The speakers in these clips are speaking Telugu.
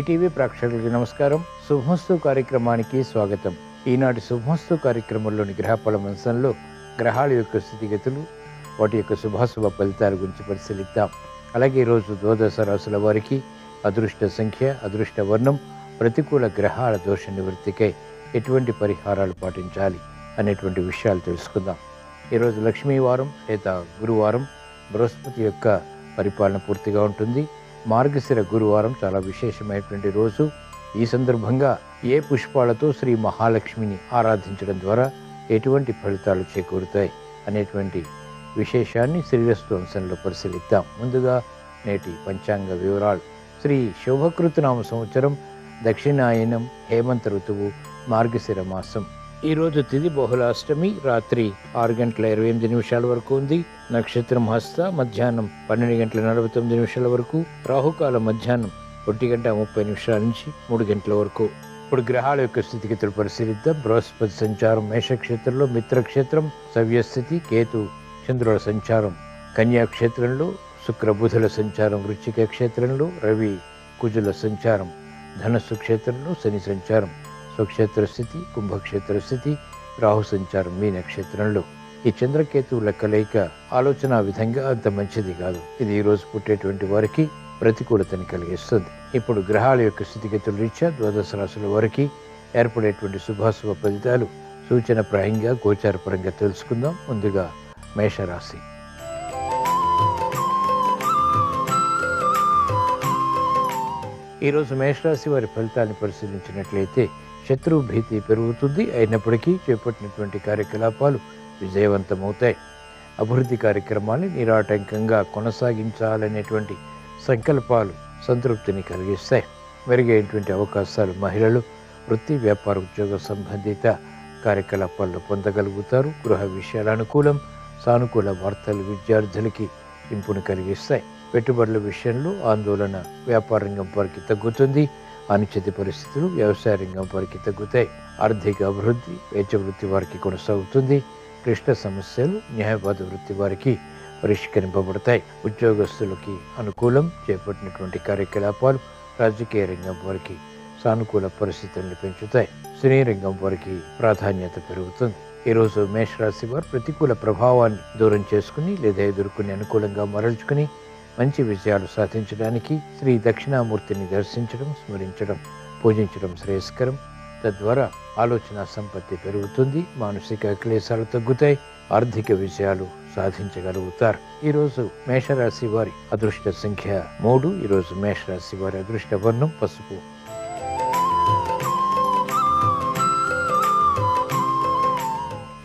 ఈటీవీ ప్రేక్షకులకి నమస్కారం. శుభమస్తు కార్యక్రమానికి స్వాగతం. ఈనాటి శుభమస్తు కార్యక్రమంలోని గ్రహఫల అంశంలో గ్రహాల యొక్క స్థితిగతులు వాటి యొక్క శుభాశుభ ఫలితాల గురించి పరిశీలిద్దాం. అలాగే ఈరోజు ద్వాదశ రాశుల వారికి అదృష్ట సంఖ్య అదృష్ట వర్ణం ప్రతికూల గ్రహాల దోష నివృత్తికై ఎటువంటి పరిహారాలు పాటించాలి అనేటువంటి విషయాలు తెలుసుకుందాం. ఈరోజు లక్ష్మీవారం లేదా గురువారం బృహస్పతి యొక్క పరిపాలన పూర్తిగా ఉంటుంది. మార్గశిర గురువారం చాలా విశేషమైనటువంటి రోజు. ఈ సందర్భంగా ఏ పుష్పాలతో శ్రీ మహాలక్ష్మిని ఆరాధించడం ద్వారా ఎటువంటి ఫలితాలు చేకూరుతాయి అనేటువంటి విశేషాన్ని శ్రీరస్తు అంశంలో పరిశీలిద్దాం. ముందుగా నేటి పంచాంగ వివరాలు. శ్రీ శోభకృతనామ సంవత్సరం దక్షిణాయనం హేమంత ఋతువు మార్గశిర మాసం. ఈరోజు తిది బహుళాష్టమి రాత్రి ఆరు గంటల ఇరవై ఎనిమిది నిమిషాల వరకు ఉంది. నక్షత్రం హస్త మధ్యాహ్నం పన్నెండు గంటల నలభై తొమ్మిది నిమిషాల వరకు రాహుకాలం మధ్యాహ్నం ఒంటి గంట ముప్పై నిమిషాల నుంచి మూడు గంటల వరకు. ఇప్పుడు గ్రహాల యొక్క స్థితిగతులు పరిశీలిద్దాం. బృహస్పతి సంచారం మేషక్షేత్రంలో మిత్రక్షేత్రం సవ్యస్థితి కేతు చంద్రుల సంచారం. కన్యా క్షేత్రంలో సంచారం వృచ్చిక క్షేత్రంలో రవి కుజుల సంచారం. ధనస్సు క్షేత్రంలో శని సంచారం. స్వక్షేత్ర స్థితి కుంభక్షేత్ర స్థితి రాహు సంచారం మీ నక్షత్రంలో ఈ చంద్రకేతువుల కలయిక ఆలోచన విధంగా అంత మంచిది కాదు. ఇది ఈ రోజు పుట్టేటువంటి వారికి ప్రతికూలతని కలిగిస్తుంది. ఇప్పుడు గ్రహాల యొక్క స్థితిగతుల రీత్యా ద్వాదశ రాశుల వారికి ఏర్పడేటువంటి శుభాశుభ ఫలితాలు సూచన ప్రాయంగా గోచారపరంగా తెలుసుకుందాం. ముందుగా మేషరాశి. ఈరోజు మేషరాశి వారి ఫలితాన్ని పరిశీలించినట్లయితే శత్రు భీతి పెరుగుతుంది. అయినప్పటికీ చేపట్టినటువంటి కార్యకలాపాలు విజయవంతమవుతాయి. అభివృద్ధి కార్యక్రమాన్ని నిరాటంకంగా కొనసాగించాలనేటువంటి సంకల్పాలు సంతృప్తిని కలిగిస్తాయి. మెరుగైనటువంటి అవకాశాలు మహిళలు వృత్తి వ్యాపార ఉద్యోగ సంబంధిత కార్యకలాపాల్లో పొందగలుగుతారు. గృహ విషయాల అనుకూలం సానుకూల వార్తలు విద్యార్థులకి ఇంపును కలిగిస్తాయి. పెట్టుబడుల విషయంలో ఆందోళన వ్యాపార రంగం వారికి తగ్గుతుంది. అనిశ్చిత పరిస్థితులు వ్యవసాయ రంగం వారికి తగ్గుతాయి ఆర్థిక అభివృద్ధి వేచ వృత్తి వారికి కొనసాగుతుంది. క్లిష్ట సమస్యలు న్యాయవాద వృత్తి వారికి పరిష్కరింపబడతాయి. ఉద్యోగస్తులకి అనుకూలం చేపట్టినటువంటి కార్యకలాపాలు రాజకీయ రంగం వారికి సానుకూల పరిస్థితులను పెంచుతాయి. సినీ రంగం వారికి ప్రాధాన్యత పెరుగుతుంది. ఈరోజు మేషరాశి వారు ప్రతికూల ప్రభావాన్ని దూరం చేసుకుని లేదా ఎదుర్కొని అనుకూలంగా మరల్చుకుని మంచి విజయాలు సాధించడానికి శ్రీ దక్షిణామూర్తిని దర్శించడం స్మరించడం పూజించడం శ్రేయస్కరం. తద్వారా ఆలోచన సంపత్తి పెరుగుతుంది మానసిక క్లేశాలు తగ్గుతాయి ఆర్థిక విజయాలు సాధించగలుగుతారు. ఈరోజు మేషరాశి వారి అదృష్ట సంఖ్య మూడు. ఈరోజు మేషరాశి వారి అదృష్ట వర్ణం పసుపు.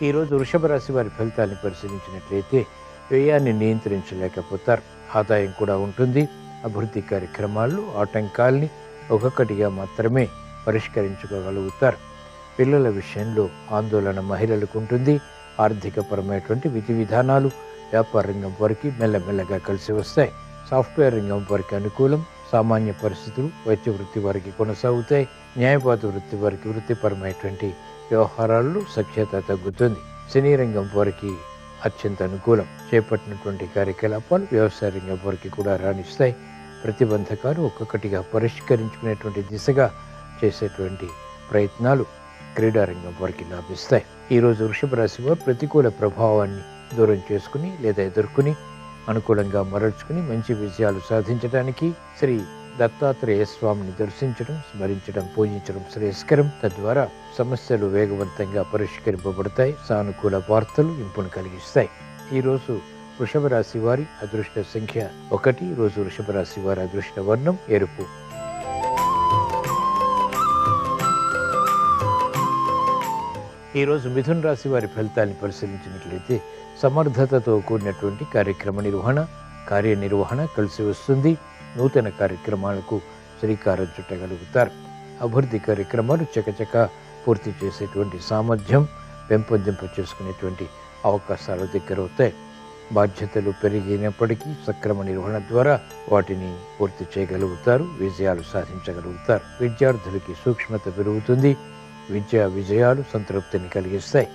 ఈరోజు వృషభ రాశి వారి ఫలితాన్ని పరిశీలించినట్లయితే వ్యయాన్ని నియంత్రించలేకపోతారు. ఆదాయం కూడా ఉంటుంది. అభివృద్ధి కార్యక్రమాల్లో ఆటంకాల్ని ఒక్కొక్కటిగా మాత్రమే పరిష్కరించుకోగలుగుతారు. పిల్లల విషయంలో ఆందోళన మహిళలకు ఉంటుంది. ఆర్థికపరమైనటువంటి విధి విధానాలు వ్యాపార రంగం వారికి మెల్లమెల్లగా కలిసి వస్తాయి. సాఫ్ట్వేర్ రంగం వారికి అనుకూలం సామాన్య పరిస్థితులు వైద్య వృత్తి వారికి కొనసాగుతాయి. న్యాయవాద వృత్తి వారికి వృత్తిపరమైనటువంటి వ్యవహారాల్లో సఖ్యత తగ్గుతుంది. సినీ రంగం వారికి అత్యంత అనుకూలం. చేపట్టినటువంటి కార్యకలాపాలు వ్యవసాయ రంగం వారికి కూడా రాణిస్తాయి. ప్రతిబంధకాలు ఒక్కొక్కటిగా పరిష్కరించుకునేటువంటి దిశగా చేసేటువంటి ప్రయత్నాలు క్రీడారంగం వారికి లాభిస్తాయి. ఈరోజు వృషభ రాశి వారు ప్రతికూల ప్రభావాన్ని దూరం చేసుకుని లేదా ఎదుర్కొని అనుకూలంగా మరల్చుకుని మంచి విజయాలు సాధించడానికి శ్రీ దత్తాత్రేయ స్వామిని దర్శించడం స్మరించడం పూజించడం శ్రేయస్కరం. తద్వారా సమస్యలు వేగవంతంగా పరిష్కరింపబడతాయి. సానుకూల వార్తలు ఇంపును కలిగిస్తాయి. ఈరోజు వృషభ రాశి వారి అదృష్ట సంఖ్య ఒకటి. రోజు వృషభ రాశి వారి అదృష్ట వర్ణం ఎరుపు. ఈరోజు మిథున్ రాశి వారి ఫలితాన్ని పరిశీలించినట్లయితే సమర్థతతో కూడినటువంటి కార్యక్రమ నిర్వహణ కార్యనిర్వహణ కలిసి వస్తుంది. నూతన కార్యక్రమాలకు శ్రీకారం చుట్టగలుగుతారు. అభివృద్ధి కార్యక్రమాలు చకచక పూర్తి చేసేటువంటి సామర్థ్యం పెంపొందింప చేసుకునేటువంటి అవకాశాలు దగ్గరవుతాయి బాధ్యతలు పెరిగినప్పటికీ సక్రమ నిర్వహణ ద్వారా వాటిని పూర్తి చేయగలుగుతారు విజయాలు సాధించగలుగుతారు. విద్యార్థులకి సూక్ష్మత పెరుగుతుంది విద్యా విజయాలు సంతృప్తిని కలిగిస్తాయి.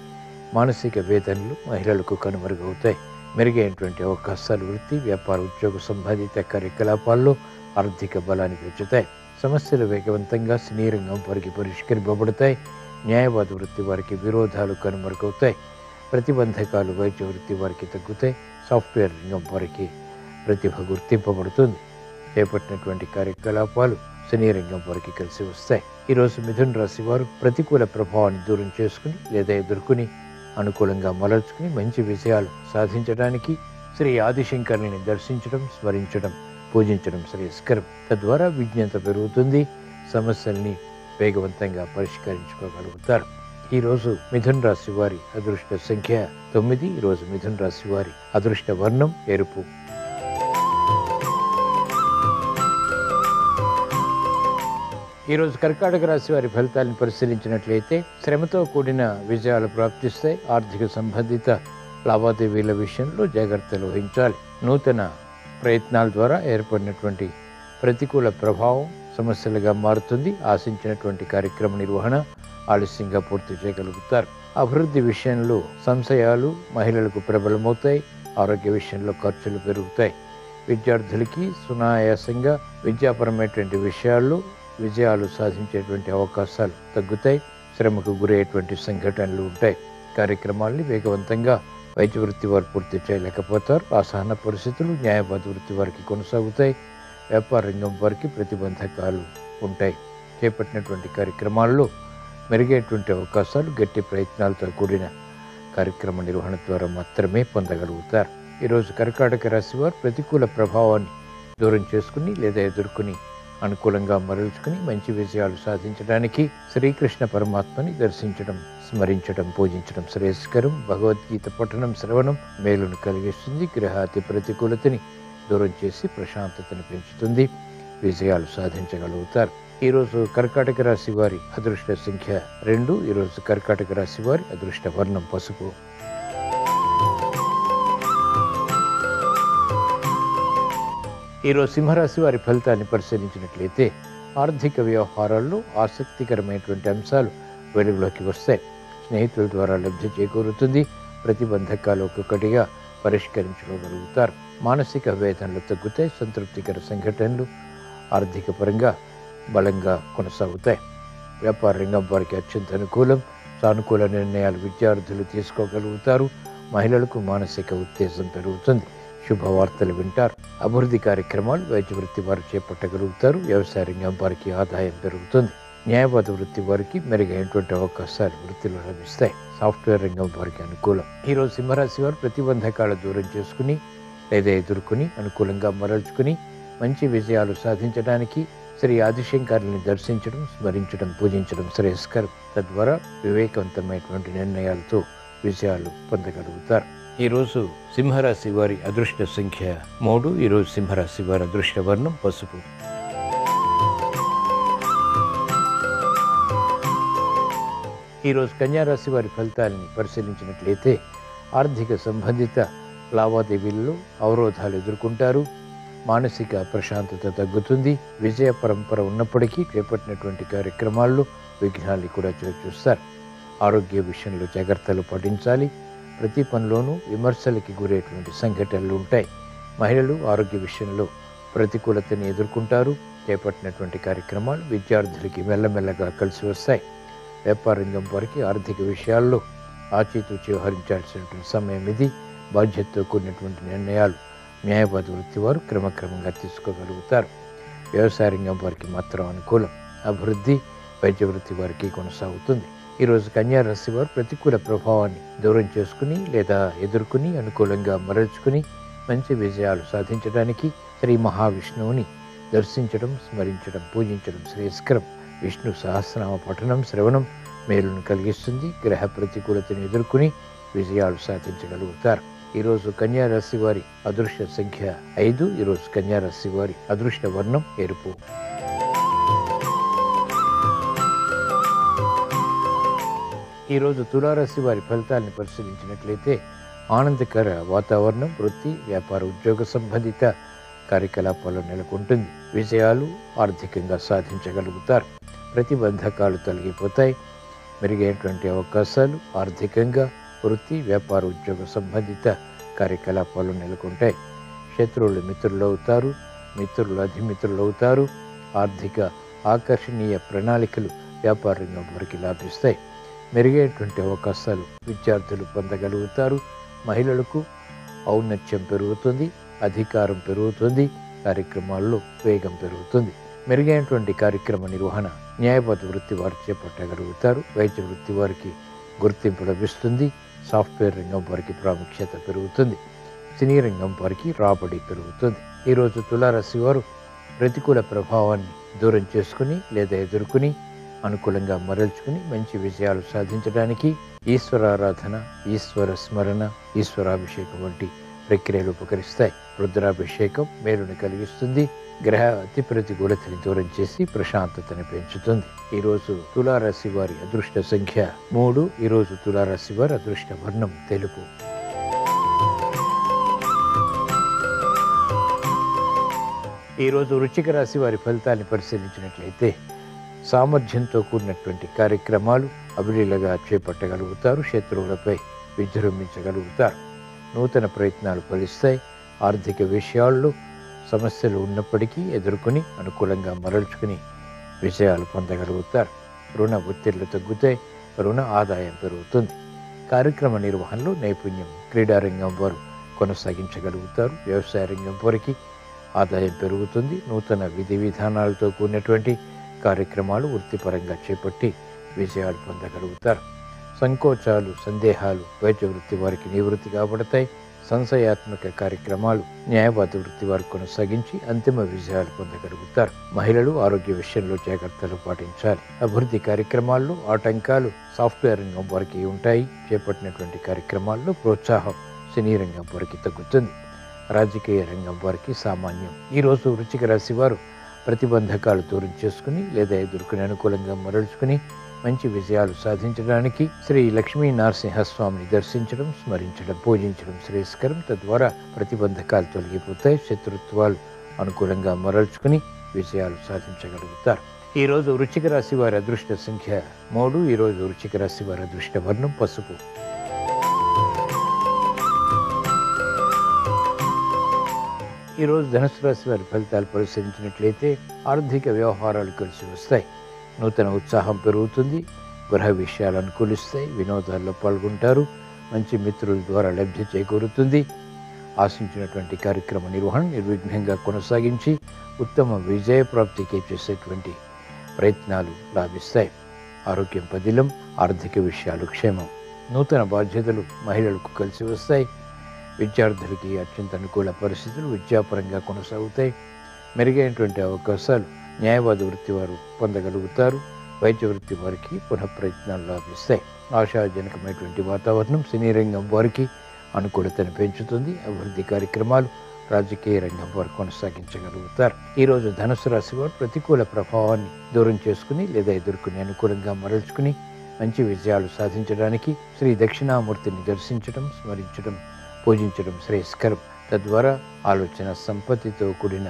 మానసిక వేదనలు మహిళలకు కనుమరుగవుతాయి. మెరుగైనటువంటి అవకాశాలు వృత్తి వ్యాపార ఉద్యోగ సంబంధిత కార్యకలాపాల్లో ఆర్థిక బలాన్ని పెంచుతాయి సమస్యలు వేగవంతంగా సినీరంగం వారికి పరిష్కరింపబడతాయి. న్యాయవాద వృత్తి వారికి విరోధాలు కనుమరుగవుతాయి. ప్రతిబంధకాలు వైద్య వృత్తి వారికి తగ్గుతాయి. సాఫ్ట్వేర్ రంగం వారికి ప్రతిభ గుర్తింపబడుతుంది. చేపట్టినటువంటి కార్యకలాపాలు సినీ రంగం వారికి కలిసి వస్తాయి. ఈరోజు మిథున్ రాశి వారు ప్రతికూల ప్రభావాన్ని దూరం చేసుకుని లేదా ఎదుర్కొని అనుకూలంగా మలర్చుకుని మంచి విజయాలు సాధించడానికి శ్రీ ఆదిశంకరుని దర్శించడం స్మరించడం పూజించడం శ్రేయస్కరం. తద్వారా విజ్ఞత పెరుగుతుంది సమస్యల్ని వేగవంతంగా పరిష్కరించుకోగలుగుతారు. ఈరోజు మిథున్ రాశి వారి అదృష్ట సంఖ్య తొమ్మిది. ఈరోజు మిథున్ రాశి వారి అదృష్ట వర్ణం ఎరుపు. ఈరోజు కర్కాటక రాశి వారి ఫలితాలను పరిశీలించినట్లయితే శ్రమతో కూడిన విజయాలు ప్రాప్తిస్తాయి. ఆర్థిక సంబంధిత లావాదేవీల విషయంలో జాగ్రత్తలు వహించాలి నూతన ప్రయత్నాల ద్వారా ఏర్పడినటువంటి ప్రతికూల ప్రభావం సమస్యలుగా మారుతుంది. ఆశించినటువంటి కార్యక్రమ నిర్వహణ ఆలస్యంగా పూర్తి చేయగలుగుతారు. అభివృద్ధి విషయంలో సంశయాలు మహిళలకు ప్రబలమవుతాయి. ఆరోగ్య విషయంలో ఖర్చులు పెరుగుతాయి. విద్యార్థులకి సునాయాసంగా విద్యాపరమైనటువంటి విషయాల్లో విజయాలు సాధించేటువంటి అవకాశాలు తగ్గుతాయి శ్రమకు గురయ్యేటువంటి సంఘటనలు ఉంటాయి. కార్యక్రమాల్ని వేగవంతంగా వైద్య వృత్తి వారు పూర్తి చేయలేకపోతారు. అసహన పరిస్థితులు న్యాయవాద వృత్తి వారికి కొనసాగుతాయి. వ్యాపార రంగం వారికి ప్రతిబంధకాలు ఉంటాయి. చేపట్టినటువంటి కార్యక్రమాల్లో మెరుగైనటువంటి అవకాశాలు గట్టి ప్రయత్నాలతో కూడిన కార్యక్రమ నిర్వహణ ద్వారా మాత్రమే పొందగలుగుతారు. ఈరోజు కర్కాటక రాశి వారు ప్రతికూల ప్రభావాన్ని దూరం చేసుకుని లేదా ఎదుర్కొని అనుకూలంగా మరల్చుకుని మంచి విజయాలు సాధించడానికి శ్రీకృష్ణ పరమాత్మని దర్శించడం స్మరించడం పూజించడం శ్రేయస్కరం. భగవద్గీత పఠనం శ్రవణం మేలును కలిగిస్తుంది. గ్రహాతి ప్రతికూలతని దూరం చేసి ప్రశాంతతను పెంచుతుంది. విజయాలు సాధించగలుగుతారు. ఈరోజు కర్కాటక రాశి వారి అదృష్ట సంఖ్య రెండు. ఈరోజు కర్కాటక రాశి వారి అదృష్ట వర్ణం పసుపు. ఈరోజు సింహరాశి వారి ఫలితాన్ని పరిశీలించినట్లయితే ఆర్థిక వ్యవహారాల్లో ఆసక్తికరమైనటువంటి అంశాలు వెలుగులోకి వస్తాయి. స్నేహితుల ద్వారా లబ్ధి చేకూరుతుంది. ప్రతిబంధకాలు ఒక్కొక్కటిగా పరిష్కరించుకోగలుగుతారు. మానసిక వేదనలు తగ్గుతాయి. సంతృప్తికర సంఘటనలు ఆర్థిక పరంగా బలంగా కొనసాగుతాయి. వ్యాపార రంగం వారికి అత్యంత అనుకూలం. సానుకూల నిర్ణయాలు విద్యార్థులు తీసుకోగలుగుతారు. మహిళలకు మానసిక ఉత్తేజం పెరుగుతుంది. శుభవార్తలు వింటారు. అభివృద్ధి కార్యక్రమాలు వైద్య వృత్తి వారు చేపట్టగలుగుతారు. వ్యవసాయ రంగం వారికి ఆదాయం పెరుగుతుంది. న్యాయవాద వృత్తి వారికి మెరుగైనటువంటి అవకాశాలు వృత్తిలో లభిస్తాయి. సాఫ్ట్వేర్ రంగం వారికి అనుకూలం. ఈరోజు సింహరాశి వారు ప్రతిబంధకాలు దూరం చేసుకుని లేదా ఎదుర్కొని అనుకూలంగా మరల్చుకుని మంచి విజయాలు సాధించడానికి శ్రీ ఆదిశంకరుని దర్శించడం స్మరించడం పూజించడం శ్రేయస్కరం. తద్వారా వివేకవంతమైనటువంటి నిర్ణయాలతో విజయాలు పొందగలుగుతారు. ఈరోజు సింహరాశి వారి అదృష్ట సంఖ్య మూడు. ఈరోజు సింహరాశి వారి అదృష్ట వర్ణం పసుపు. ఈరోజు కన్యారాశి వారి ఫలితాలని పరిశీలించినట్లయితే ఆర్థిక సంబంధిత లావాదేవీల్లో అవరోధాలు ఎదుర్కొంటారు. మానసిక ప్రశాంతత తగ్గుతుంది. విజయ పరంపర ఉన్నప్పటికీ చేపట్టినటువంటి కార్యక్రమాల్లో విఘ్నాలు కూడా చూస్తారు. ఆరోగ్య విషయంలో జాగ్రత్తలు పాటించాలి. ప్రతి పనిలోనూ విమర్శలకి గురేటువంటి సంఘటనలు ఉంటాయి. మహిళలు ఆరోగ్య విషయంలో ప్రతికూలతని ఎదుర్కొంటారు. చేపట్టినటువంటి కార్యక్రమాలు విద్యార్థులకి మెల్లమెల్లగా కలిసి వస్తాయి. వ్యాపార రంగం వారికి ఆర్థిక విషయాల్లో ఆచితూచి వ్యవహరించాల్సినటువంటి సమయం ఇది. బాధ్యతతో కూడినటువంటి నిర్ణయాలు న్యాయవాద వృత్తి వారు క్రమక్రమంగా తీసుకోగలుగుతారు. వ్యవసాయ రంగం వారికి మాత్రం అనుకూలం. అభివృద్ధి వైద్య వృత్తి వారికి కొనసాగుతుంది. ఈరోజు కన్యా వారు ప్రతికూల ప్రభావాన్ని దూరం చేసుకుని లేదా ఎదుర్కొని అనుకూలంగా మరల్చుకుని మంచి విజయాలు సాధించడానికి శ్రీ మహావిష్ణువుని దర్శించడం స్మరించడం పూజించడం శ్రేయస్కరం. విష్ణు సహస్రనామ పఠనం శ్రవణం మేలును కలిగిస్తుంది. గ్రహ ప్రతికూలతను ఎదుర్కొని విజయాలు సాధించగలుగుతారు. ఈరోజు కన్యారాశి వారి అదృష్ట సంఖ్య ఐదు. ఈరోజు కన్యారాశి వారి అదృష్ట వర్ణం ఎరుపు. ఈరోజు తులారాశి వారి ఫలితాలను పరిశీలించినట్లయితే ఆనందకర వాతావరణం వృత్తి వ్యాపార ఉద్యోగ సంబంధిత కార్యకలాపాలు నెలకొంటుంది. విజయాలు ఆర్థికంగా సాధించగలుగుతారు. ప్రతిబంధకాలు తొలగిపోతాయి. మెరుగైనటువంటి అవకాశాలు ఆర్థికంగా వృత్తి వ్యాపార ఉద్యోగ సంబంధిత కార్యకలాపాలు నెలకొంటాయి. శత్రువులు మిత్రులు అవుతారు మిత్రులు అధిమిత్రులు అవుతారు ఆర్థిక ఆకర్షణీయ ప్రణాళికలు వ్యాపార రంగం వారికి లాభిస్తాయి. మెరుగైనటువంటి అవకాశాలు విద్యార్థులు పొందగలుగుతారు. మహిళలకు ఔన్నత్యం పెరుగుతుంది అధికారం పెరుగుతుంది కార్యక్రమాల్లో వేగం పెరుగుతుంది. మెరుగైనటువంటి కార్యక్రమ నిర్వహణ న్యాయపద వృత్తి వారు చేపట్టగలుగుతారు. వైద్య వృత్తి వారికి గుర్తింపు లభిస్తుంది సాఫ్ట్వేర్ రంగం వారికి ప్రాముఖ్యత పెరుగుతుంది సినీ రంగం వారికి రాబడి పెరుగుతుంది. ఈరోజు తులారాశి వారు ప్రతికూల ప్రభావాన్ని దూరం చేసుకుని లేదా ఎదుర్కొని అనుకూలంగా మరల్చుకుని మంచి విజయాలు సాధించడానికి ఈశ్వరారాధన ఈశ్వర స్మరణ ఈశ్వరాభిషేకం వంటి ప్రక్రియలు ఉపకరిస్తాయి. రుద్రాభిషేకం మేలుని కలిగిస్తుంది. గ్రహ అతి ప్రతికూలతని దూరం చేసి ప్రశాంతతని పెంచుతుంది. ఈరోజు తులారాశి వారి అదృష్ట సంఖ్య మూడు. ఈరోజు తులారాశి వారి అదృష్ట వర్ణం తెలుపు. ఈరోజు వృచ్చిక రాశి వారి ఫలితాన్ని పరిశీలించినట్లయితే సామర్థ్యంతో కూడినటువంటి కార్యక్రమాలు అభిలీలగా చేపట్టగలుగుతారు శత్రువులపై విజృంభించగలుగుతారు. నూతన ప్రయత్నాలు ఫలిస్తాయి. ఆర్థిక విషయాల్లో సమస్యలు ఉన్నప్పటికీ ఎదుర్కొని అనుకూలంగా మరల్చుకుని విజయాలు పొందగలుగుతారు. రుణ ఒత్తిళ్ళు తగ్గుతాయి. రుణ ఆదాయం పెరుగుతుంది. కార్యక్రమ నిర్వహణలో నైపుణ్యం క్రీడారంగం వారు కొనసాగించగలుగుతారు. వ్యవసాయ రంగం వారికి ఆదాయం పెరుగుతుంది. నూతన విధి విధానాలతో కూడినటువంటి కార్యక్రమాలు వృత్తిపరంగా చేపట్టి విజయాలు పొందగలుగుతారు. సంకోచాలు సందేహాలు వైద్య వృత్తి వారికి నివృత్తి కాబడతాయి. సంశయాత్మక కార్యక్రమాలు న్యాయవాద వృత్తి వారు కొనసాగించి అంతిమ విజయాలు పొందగలుగుతారు. మహిళలు ఆరోగ్య విషయంలో జాగ్రత్తలు పాటించాలి. అభివృద్ధి కార్యక్రమాల్లో ఆటంకాలు సాఫ్ట్వేర్ రంగం వారికి ఉంటాయి. చేపట్టినటువంటి కార్యక్రమాల్లో ప్రోత్సాహం సినీ రంగం వారికి తగ్గుతుంది. రాజకీయ రంగం వారికి సామాన్యం. ఈరోజు వృచ్చిక రాశి వారు ప్రతిబంధకాలు దూరం చేసుకుని లేదా ఎదుర్కొని అనుకూలంగా మరల్చుకుని మంచి విజయాలు సాధించడానికి శ్రీ లక్ష్మీ నరసింహస్వామిని దర్శించడం స్మరించడం పూజించడం శ్రేయస్కరం. తద్వారా ప్రతిబంధకాలు తొలగిపోతాయి శత్రుత్వాలు అనుకూలంగా మరల్చుకుని విజయాలు సాధించగలుగుతారు. ఈరోజు వృచ్చిక రాశి వారి అదృష్ట సంఖ్య మూడు ఈ రోజు వృచ్చిక రాశి వారి అదృష్ట వర్ణం పసుపు. ఈరోజు ధనుసు రాశి వారి ఫలితాలు పరిశీలించినట్లయితే ఆర్థిక వ్యవహారాలు కలిసి వస్తాయి. నూతన ఉత్సాహం పెరుగుతుంది. గృహ విషయాలు అనుకూలిస్తాయి. వినోదాల్లో పాల్గొంటారు. మంచి మిత్రుల ద్వారా లబ్ధి చేకూరుతుంది. ఆశించినటువంటి కార్యక్రమ నిర్వహణ నిర్విఘ్నంగా కొనసాగించి ఉత్తమ విజయ ప్రాప్తికి చేసేటువంటి ప్రయత్నాలు లాభిస్తాయి. ఆరోగ్యం పదిలం ఆర్థిక విషయాలు క్షేమం. నూతన బాధ్యతలు మహిళలకు కలిసి వస్తాయి. విద్యార్థులకి అత్యంత అనుకూల పరిస్థితులు విద్యాపరంగా కొనసాగుతాయి. మెరుగైనటువంటి అవకాశాలు న్యాయవాద వృత్తి వారు పొందగలుగుతారు. వైద్య వృత్తి వారికి పునః ప్రయత్నాలు లాభిస్తాయి. ఆశాజనకమైనటువంటి వాతావరణం సినీ రంగం వారికి అనుకూలతను పెంచుతుంది. అభివృద్ధి కార్యక్రమాలు రాజకీయ రంగం వారు కొనసాగించగలుగుతారు. ఈరోజు ధనుసు రాశి వారు ప్రతికూల ప్రభావాన్ని దూరం చేసుకుని లేదా ఎదుర్కొని అనుకూలంగా మరల్చుకుని మంచి విజయాలు సాధించడానికి శ్రీ దక్షిణామూర్తిని దర్శించడం స్మరించడం పూజించడం శ్రేయస్కరం. తద్వారా ఆలోచన సంపత్తితో కూడిన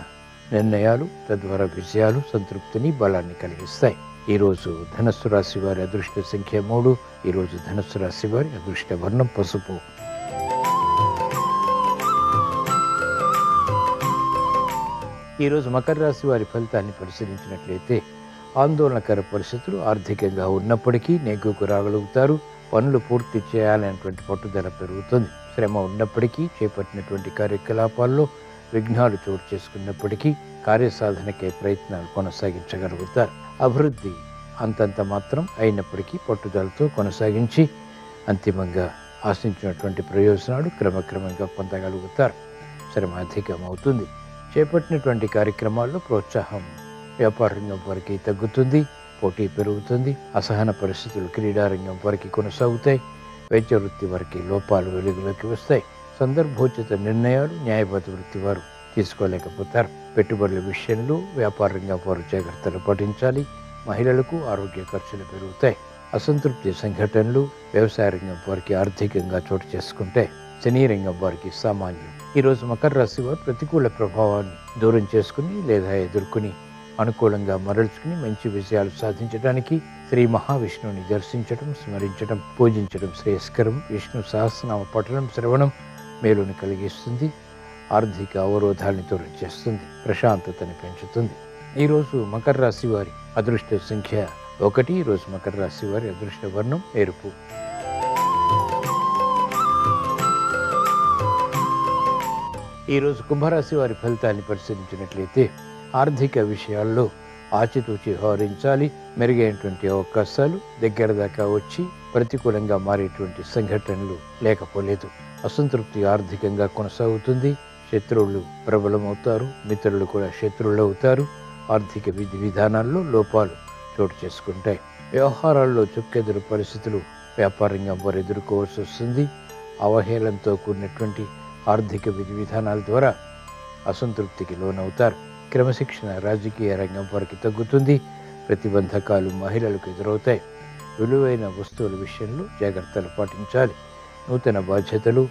నిర్ణయాలు తద్వారా విజయాలు సంతృప్తిని బలాన్ని కలిగిస్తాయి. ఈరోజు ధనస్సు రాశి వారి అదృష్ట సంఖ్య మూడు. ఈరోజు ధనస్సు రాశి వారి అదృష్ట వర్ణం పసుపు. ఈరోజు మకర రాశి వారి ఫలితాన్ని పరిశీలించినట్లయితే ఆందోళనకర పరిస్థితులు ఆర్థికంగా ఉన్నప్పటికీ నెగ్గుకు రాగలుగుతారు. పనులు పూర్తి చేయాలనేటువంటి పట్టుదల పెరుగుతుంది. శ్రమ ఉన్నప్పటికీ చేపట్టినటువంటి కార్యకలాపాల్లో విఘ్నాలు చోటు చేసుకున్నప్పటికీ కార్యసాధనకే ప్రయత్నాలు కొనసాగించగలుగుతారు. అభివృద్ధి అంతంత మాత్రం అయినప్పటికీ పట్టుదలతో కొనసాగించి అంతిమంగా ఆశించినటువంటి ప్రయోజనాలు క్రమక్రమంగా పొందగలుగుతారు. శ్రమ అధికమవుతుంది. చేపట్టినటువంటి కార్యక్రమాల్లో ప్రోత్సాహం వ్యాపార రంగం వారికి తగ్గుతుంది పోటీ పెరుగుతుంది అసహన పరిస్థితులు క్రీడారంగం వారికి కొనసాగుతాయి. వైద్య వృత్తి వారికి లోపాలు వెలుగులోకి వస్తాయి. సందర్భోచిత నిర్ణయాలు న్యాయపతి వృత్తి వారు తీసుకోలేకపోతారు. పెట్టుబడుల విషయంలో వ్యాపార రంగం వారు జాగ్రత్తలు పాటించాలి. మహిళలకు ఆరోగ్య ఖర్చులు పెరుగుతాయి. అసంతృప్తి సంఘటనలు వ్యవసాయ రంగం వారికి ఆర్థికంగా చోటు చేసుకుంటే శని రంగం వారికి సామాన్యం. ఈరోజు మకర రాశి వారు ప్రతికూల ప్రభావాన్ని దూరం చేసుకుని లేదా ఎదుర్కొని అనుకూలంగా మరల్చుకుని మంచి విజయాలు సాధించడానికి శ్రీ మహావిష్ణువుని దర్శించడం స్మరించడం పూజించడం శ్రేయస్కరం. విష్ణు సహస్రనామ పఠనం శ్రవణం మేలుని కలిగిస్తుంది. ఆర్థిక అవరోధాలను దూరం చేస్తుంది ప్రశాంతతని పెంచుతుంది. ఈరోజు మకర రాశి వారి అదృష్ట సంఖ్య ఒకటి. ఈరోజు మకర రాశి వారి అదృష్ట వర్ణం ఎరుపు. ఈరోజు కుంభరాశి వారి ఫలితాన్ని పరిశీలించినట్లయితే ఆర్థిక విషయాల్లో ఆచితూచి వ్యవహరించాలి. మెరుగైనటువంటి అవకాశాలు దగ్గర దాకా వచ్చి ప్రతికూలంగా మారేటువంటి సంఘటనలు లేకపోలేదు. అసంతృప్తి ఆర్థికంగా కొనసాగుతుంది. శత్రువులు ప్రబలమవుతారు. మిత్రులు కూడా శత్రువులు అవుతారు. ఆర్థిక విధి విధానాల్లో లోపాలు చోటు చేసుకుంటాయి. వ్యవహారాల్లో చుక్కెదురు పరిస్థితులు వ్యాపారంగా వారు ఎదుర్కోవాల్సి వస్తుంది. అవహేళనతో కూడినటువంటి ఆర్థిక విధి విధానాల ద్వారా అసంతృప్తికి లోనవుతారు. క్రమశిక్షణ రాజకీయ రంగం వారికి తగ్గుతుంది. ప్రతిబంధకాలు మహిళలకు ఎదురవుతాయి. విలువైన వస్తువుల విషయంలో జాగ్రత్తలు పాటించాలి. నూతన బాధ్యతలు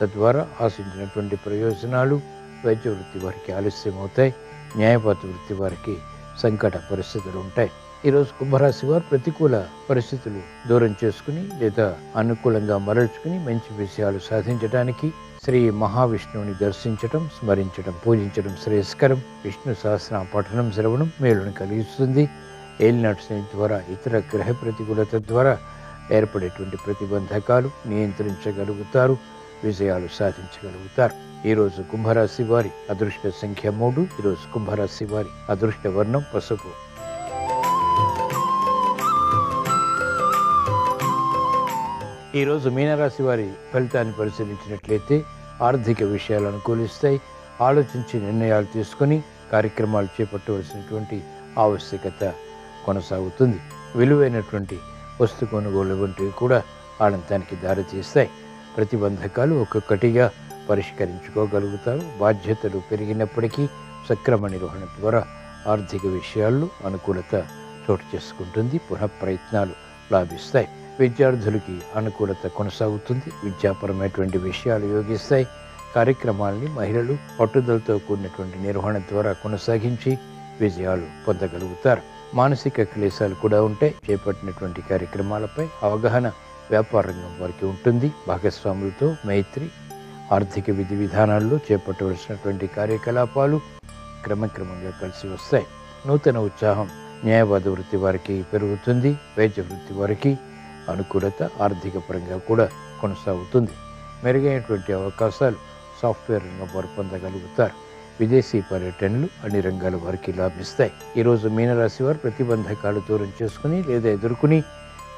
తద్వారా ఆశించినటువంటి ప్రయోజనాలు వైద్య వృత్తి వారికి ఆలస్యం అవుతాయి న్యాయపాత వృత్తి వారికి సంకట పరిస్థితులు ఉంటాయి. ఈరోజు కుంభరాశి వారు ప్రతికూల పరిస్థితులు దూరం చేసుకుని లేదా అనుకూలంగా మరల్చుకుని మంచి విషయాలు సాధించడానికి శ్రీ మహావిష్ణువుని దర్శించడం స్మరించడం పూజించడం శ్రేయస్కరం. విష్ణు సహస్ర పఠనం శ్రవణం మేలును కలిగిస్తుంది. ఏలినాటి ద్వారా ఇతర గ్రహ ప్రతికూలత ద్వారా ఏర్పడేటువంటి ప్రతిబంధకాలు నియంత్రించగలుగుతారు విజయాలు సాధించగలుగుతారు. ఈరోజు కుంభరాశి వారి అదృష్ట సంఖ్య మూడు. ఈరోజు కుంభరాశి వారి అదృష్ట వర్ణం పసుపు. ఈరోజు మీనరాశి వారి ఫలితాన్ని పరిశీలించినట్లయితే ఆర్థిక విషయాలు అనుకూలిస్తాయి. ఆలోచించి నిర్ణయాలు తీసుకొని కార్యక్రమాలు చేపట్టవలసినటువంటి ఆవశ్యకత కొనసాగుతుంది. విలువైనటువంటి వస్తు కొనుగోలు వంటివి కూడా ఆనందానికి దారితీస్తాయి ప్రతిబంధకాలు ఒక్కొక్కటిగా పరిష్కరించుకోగలుగుతారు. బాధ్యతలు పెరిగినప్పటికీ సక్రమ నిర్వహణ ద్వారా ఆర్థిక విషయాల్లో అనుకూలత చోటు చేసుకుంటుంది. పునః ప్రయత్నాలు లాభిస్తాయి. విద్యార్థులకి అనుకూలత కొనసాగుతుంది. విద్యాపరమైనటువంటి విషయాలు యోగిస్తాయి. కార్యక్రమాల్ని మహిళలు పట్టుదలతో కూడినటువంటి నిర్వహణ ద్వారా కొనసాగించి విజయాలు పొందగలుగుతారు. మానసిక క్లేశాలు కూడా ఉంటాయి. చేపట్టినటువంటి కార్యక్రమాలపై అవగాహన వ్యాపార రంగం వారికి ఉంటుంది. భాగస్వాములతో మైత్రి ఆర్థిక విధి విధానాల్లో చేపట్టవలసినటువంటి కార్యకలాపాలు క్రమక్రమంగా కలిసి వస్తాయి. నూతన ఉత్సాహం న్యాయవాద వృత్తి వారికి పెరుగుతుంది. వైద్య వృత్తి వారికి అనుకూలత ఆర్థిక పరంగా కూడా కొనసాగుతుంది. మెరుగైనటువంటి అవకాశాలు సాఫ్ట్వేర్ రంగం వారు పొందగలుగుతారు. విదేశీ పర్యటనలు అన్ని రంగాల వారికి లాభిస్తాయి. ఈరోజు మీనరాశి వారు ప్రతిబంధకాలు దూరం చేసుకుని లేదా ఎదుర్కొని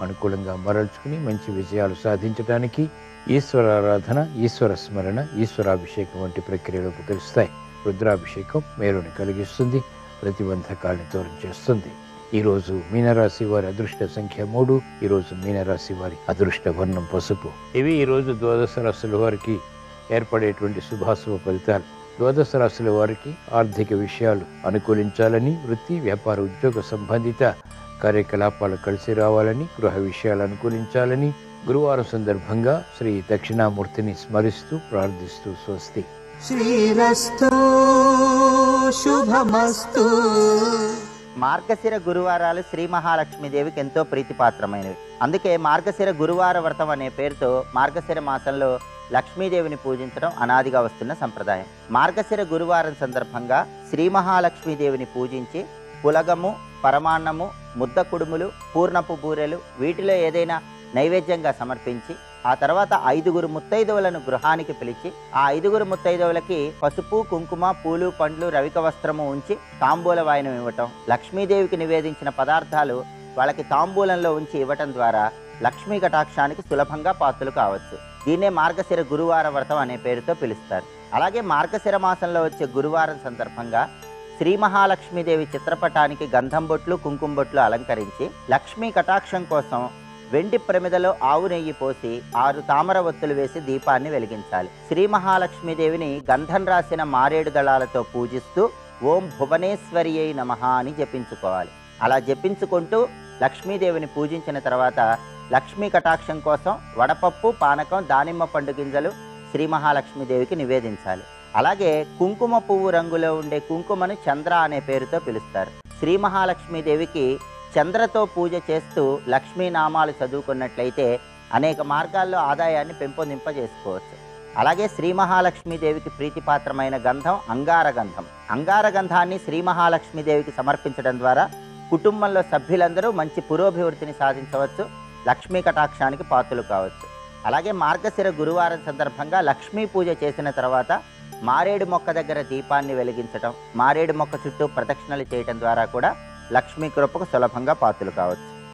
అనుకూలంగా మరల్చుకుని మంచి విజయాలు సాధించడానికి ఈశ్వర ఆరాధన ఈశ్వర స్మరణ ఈశ్వరాభిషేకం వంటి ప్రక్రియలు ఉపకరిస్తాయి. రుద్రాభిషేకం మేలుని కలిగిస్తుంది. ప్రతిబంధకాలను దూరం చేస్తుంది. ఈరోజు మీనరాశి వారి అదృష్ట సంఖ్య మూడు ఈరోజు మీనరాశి వారి అదృష్ట వర్ణం పసుపు. ఇవి ఈరోజు ద్వాదశ రాశుల వారికి ఏర్పడేటువంటి శుభాశుభ ఫలితాలు. ద్వాదశ రాశుల వారికి ఆర్థిక విషయాలు అనుకూలించాలని వృత్తి వ్యాపార ఉద్యోగ సంబంధిత కార్యకలాపాలు కలిసి రావాలని గృహ విషయాలు అనుకూలించాలని గురువారం సందర్భంగా శ్రీ దక్షిణామూర్తిని స్మరిస్తూ ప్రార్థిస్తూ స్వస్తి. శ్రీరస్తు శుభమస్తు. మార్గశిర గురువారాలు శ్రీ మహాలక్ష్మీదేవికి ఎంతో ప్రీతిపాత్రమైనవి. అందుకే మార్గశిర గురువార వ్రతం అనే పేరుతో మార్గశిర మాసంలో లక్ష్మీదేవిని పూజించడం అనాదిగా వస్తున్న సంప్రదాయం. మార్గశిర గురువారం సందర్భంగా శ్రీ మహాలక్ష్మీదేవిని పూజించి పులగము పరమాన్నము ముద్ద కుడుములు పూర్ణపు బూరెలు వీటిలో ఏదైనా నైవేద్యంగా సమర్పించి ఆ తర్వాత ఐదుగురు ముత్తైదవులను గృహానికి పిలిచి ఆ ఐదుగురు ముత్తైదవులకి పసుపు కుంకుమ పూలు పండ్లు రవిక వస్త్రము ఉంచి తాంబూల వాయనం ఇవ్వటం. లక్ష్మీదేవికి నివేదించిన పదార్థాలు వాళ్ళకి తాంబూలంలో ఉంచి ఇవ్వటం ద్వారా లక్ష్మీ కటాక్షానికి సులభంగా పాత్రలు కావచ్చు. దీన్నే మార్గశిర గురువార వ్రతం అనే పేరుతో పిలుస్తారు. అలాగే మార్గశిర మాసంలో వచ్చే గురువారం సందర్భంగా శ్రీ మహాలక్ష్మీదేవి చిత్రపటానికి గంధం బొట్లు కుంకుమ బొట్లు అలంకరించి లక్ష్మీ కటాక్షం కోసం వెండి ప్రమిదలో ఆవు నెయ్యి పోసి ఆరు తామర ఒత్తులు వేసి దీపాన్ని వెలిగించాలి. శ్రీ మహాలక్ష్మీదేవిని గంధం రాసిన మారేడు దళాలతో పూజిస్తూ ఓం భువనేశ్వరి అయి నమ అని జపించుకోవాలి. అలా జపించుకుంటూ లక్ష్మీదేవిని పూజించిన తర్వాత లక్ష్మీ కటాక్షం కోసం వడపప్పు పానకం దానిమ్మ పండు గింజలు శ్రీ మహాలక్ష్మీదేవికి నివేదించాలి. అలాగే కుంకుమ పువ్వు రంగులో ఉండే కుంకుమను చంద్ర అనే పేరుతో పిలుస్తారు. శ్రీ మహాలక్ష్మీదేవికి చంద్రతో పూజ చేస్తూ లక్ష్మీ నామాలు చదువుకున్నట్లయితే అనేక మార్గాల్లో ఆదాయాన్ని పెంపొందింపజేసుకోవచ్చు. అలాగే శ్రీ మహాలక్ష్మీదేవికి ప్రీతిపాత్రమైన గంధం అంగార గంధం. అంగార గంధాన్ని శ్రీ మహాలక్ష్మీదేవికి సమర్పించడం ద్వారా కుటుంబంలో సభ్యులందరూ మంచి పురోభివృద్ధిని సాధించవచ్చు లక్ష్మీ కటాక్షానికి పాత్రలు కావచ్చు. అలాగే మార్గశిర గురువారం సందర్భంగా లక్ష్మీ పూజ చేసిన తర్వాత మారేడు మొక్క దగ్గర దీపాన్ని వెలిగించటం మారేడు మొక్క చుట్టూ ప్రదక్షిణలు చేయటం ద్వారా కూడా లక్ష్మీ కృపకు సులభంగా పాత్రలు కావచ్చు.